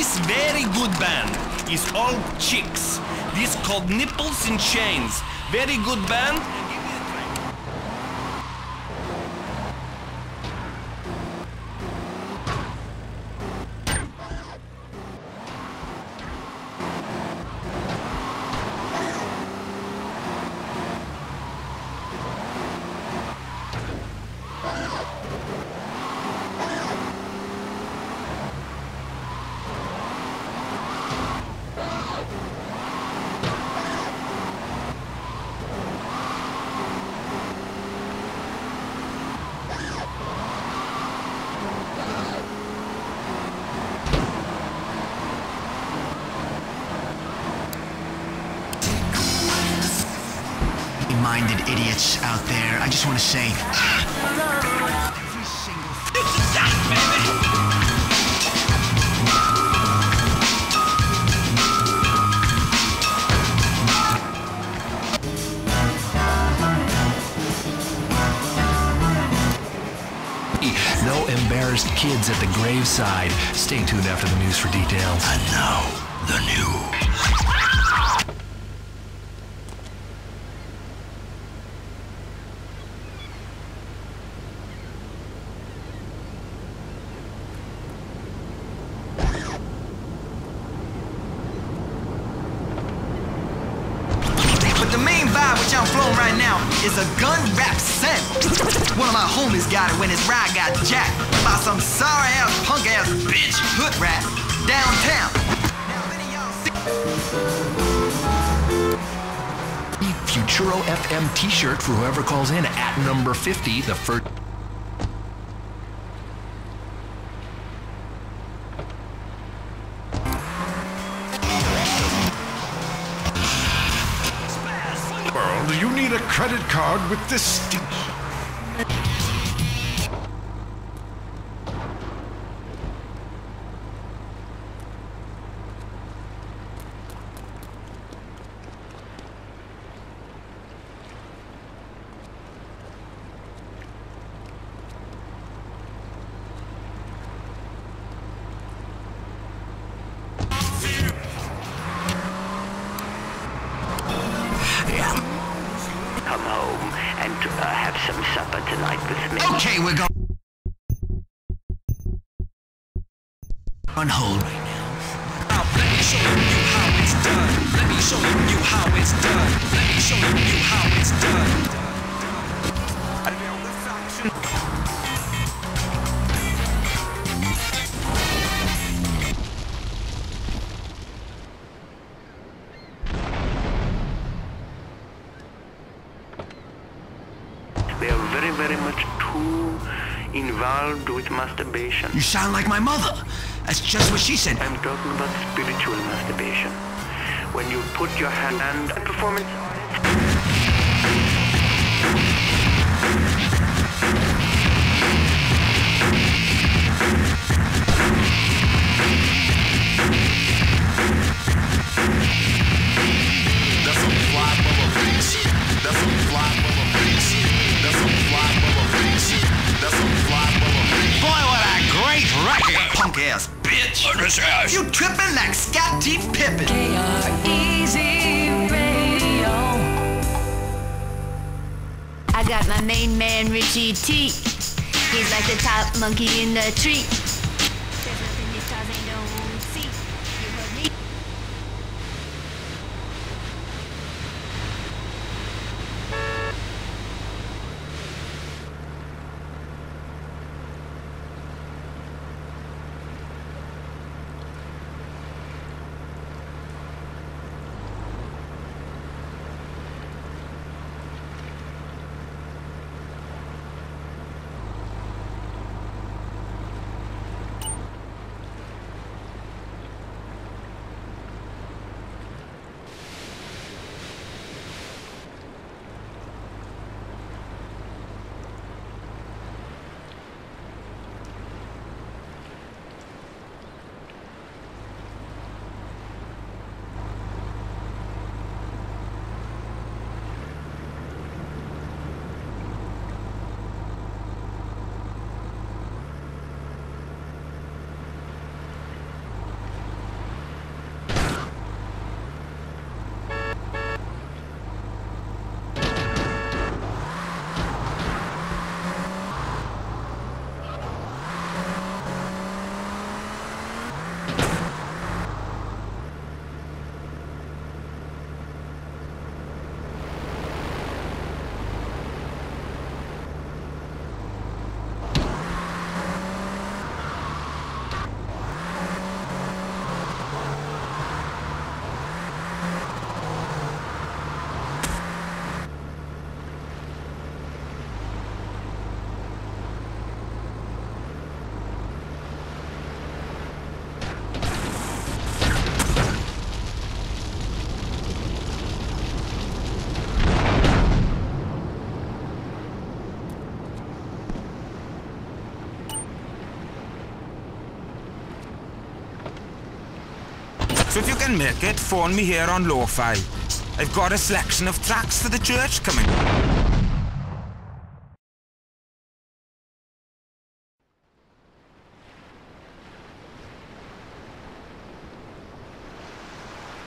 This very good band is all chicks. This called Nipples in Chains. Very good band minded idiots out there. I just want to say. No embarrassed kids at the graveside. Stay tuned after the news for details. And now, the new. But the which I'm flowing right now is a gun rap scent. One of my homies got it when his ride got jacked by some sorry ass punk ass bitch hood rat downtown. Futuro FM t-shirt for whoever calls in at number 50, the first... a credit card with this stink. Okay, we're going. On hold right now. Let me show you how it's done. Let me show you how it's done. Let me show you how it's done. Very, very much too involved with masturbation. You sound like my mother. That's just what she said. I'm talking about spiritual masturbation. When you put your hand performance bitch. You tripping like Scottie Pippen. I got my main man Richie T. He's like the top monkey in the tree. So if you can make it, phone me here on Lo-Fi. I've got a selection of tracks for the church coming.